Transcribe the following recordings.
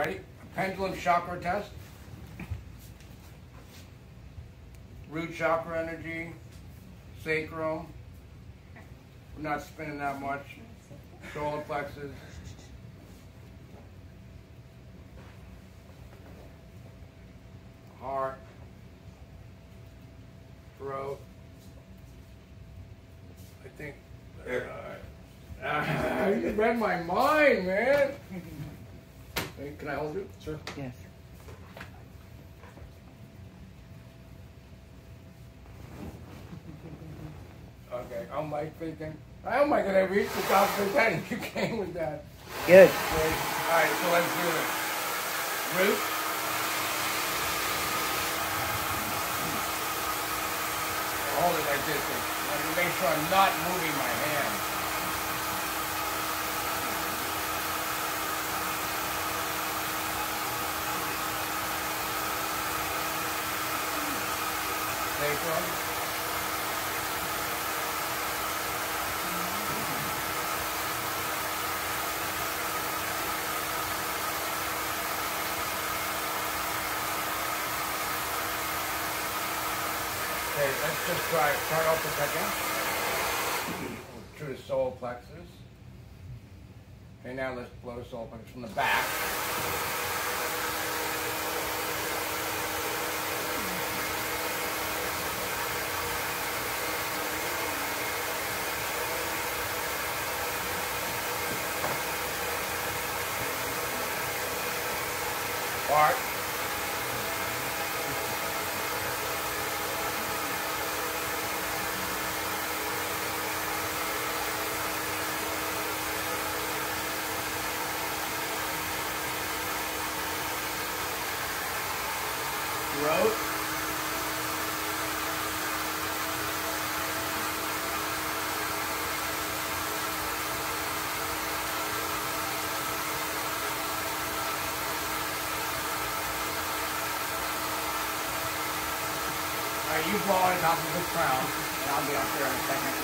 Ready? Pendulum chakra test. Root chakra energy, sacrum. We're not spinning that much. Solar plexus. Heart. Throat. I think. Uh, you read my mind, man. Hey, Can I hold you? Sure. Yes. Okay, I'm like thinking, how am I gonna reach the top of his head? You came with that. Good. Okay, All right, so let's do it. Root. Hold it like this. Let me make sure I'm not moving my Okay, let's just try start off the second. To the solar plexus. Okay, now let's blow the solar plexus from the back. Heart. Throat. All right, you blow on top of the crown, and I'll be up there in a second.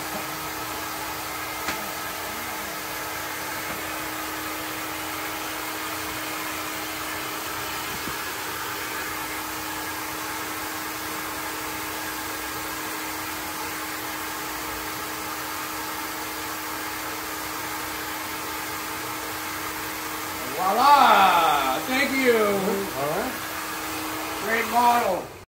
Voila! Thank you. All right. Great model.